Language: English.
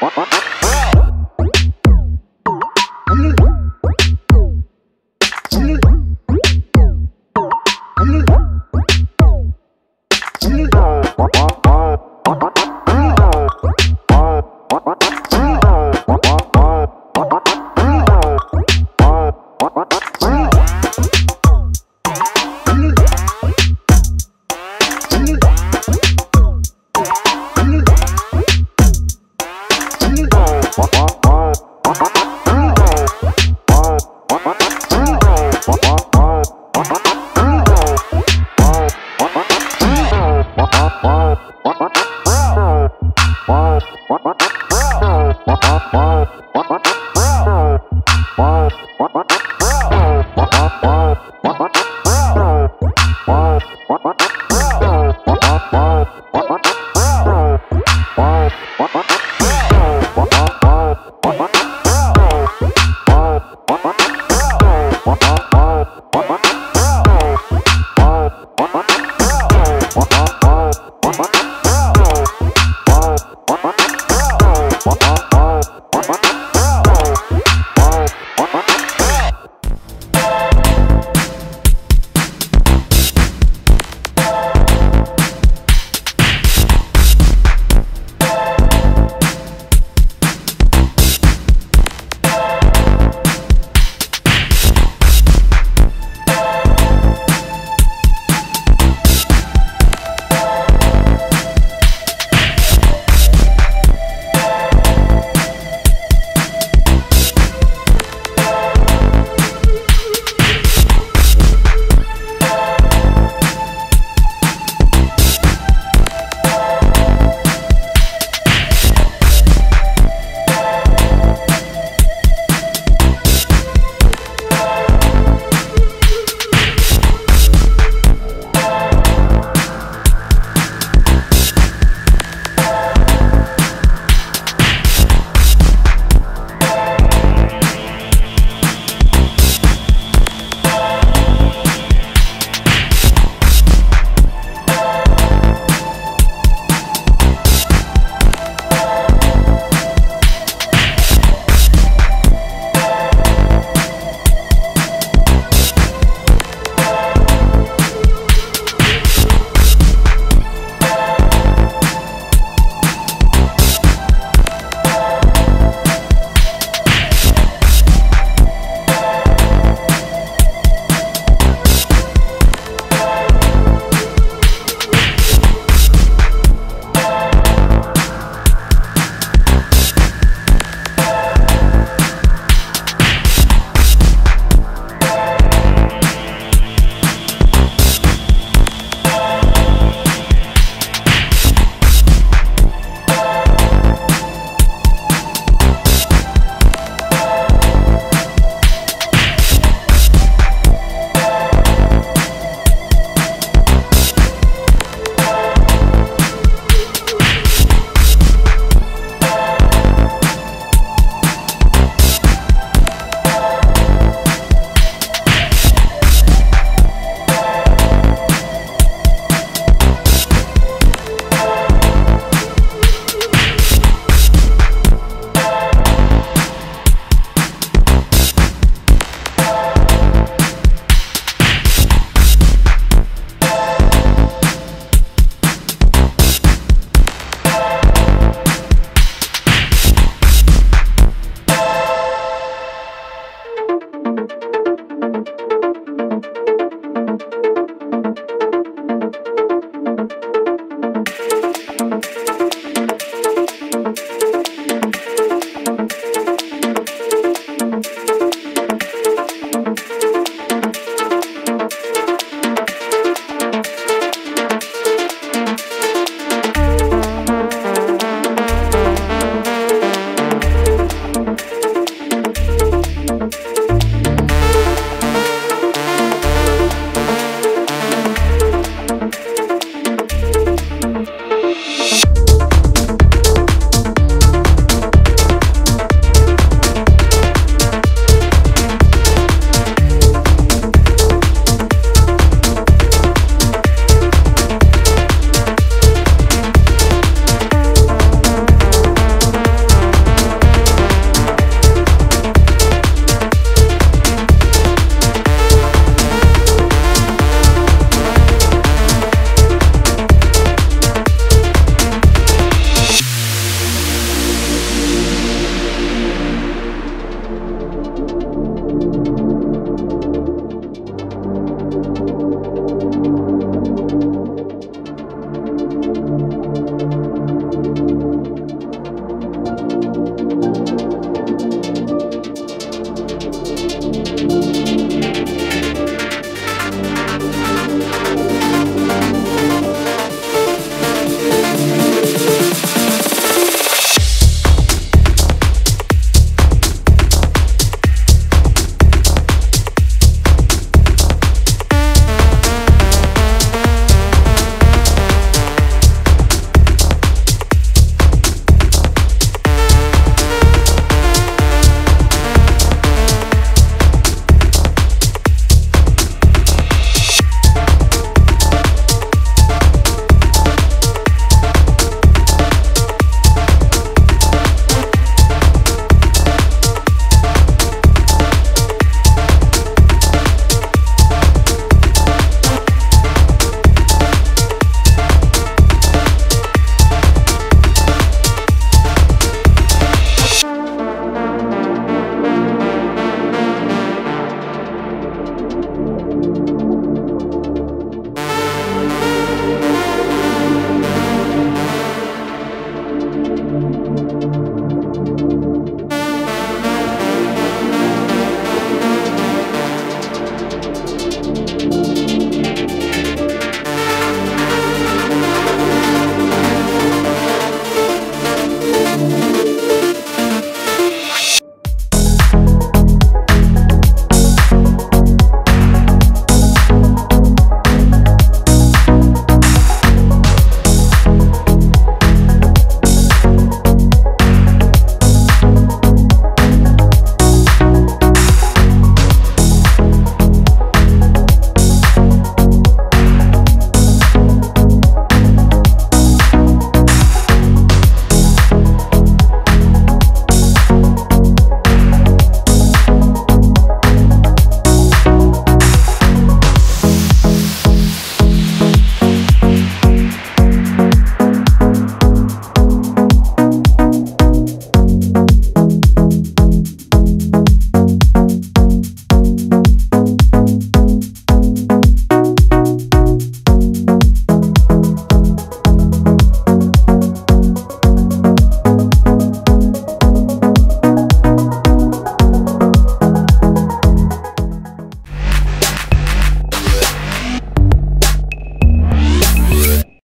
What? What?